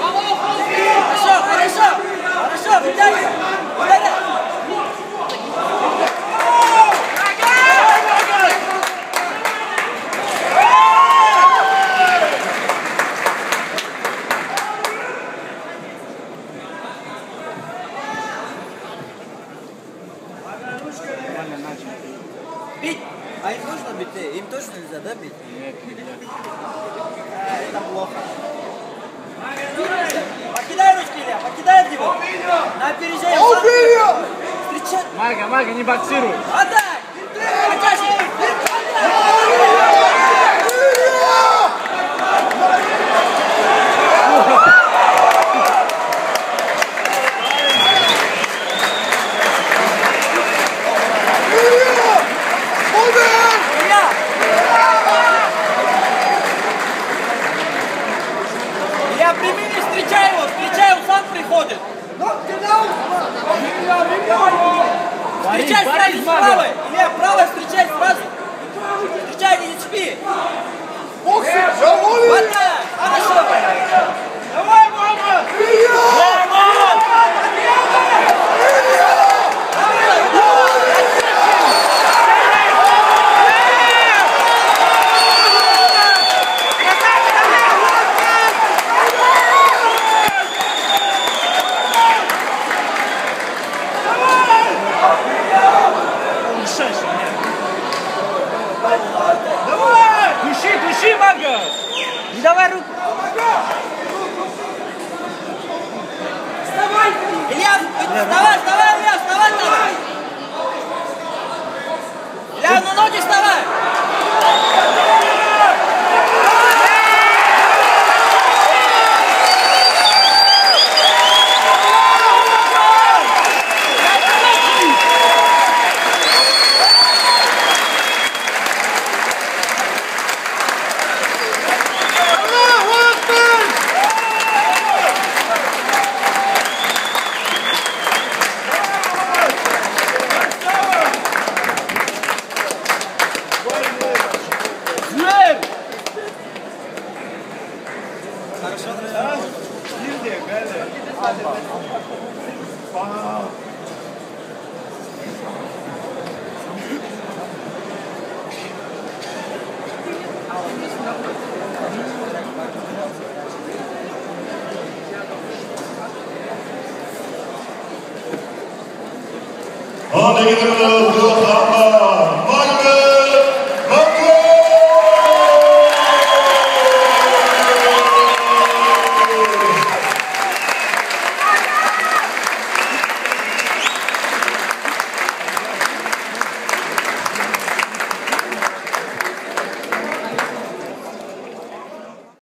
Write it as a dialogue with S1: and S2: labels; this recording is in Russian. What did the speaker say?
S1: Хорошо, хорошо! Хорошо, вытягивай! Ударяй! А им нужно бить? э? Им точно нельзя, да, бить? Нет, А, это плохо. Покидай ручки, Илья, покидай его. На опережение. Встречай.
S2: Мага, мага, не боксируй.
S1: Отдай! Покажи! Илья! Не встречай его, встречай, он сам приходит. Встречай сразу с правой встречай сразу. Встречай, не спи. Хватай, хорошо. Давай, мама!
S2: Души, души, мага. Не давай руку.
S1: Илья, вставай, 아, 네,
S3: 감사합니다.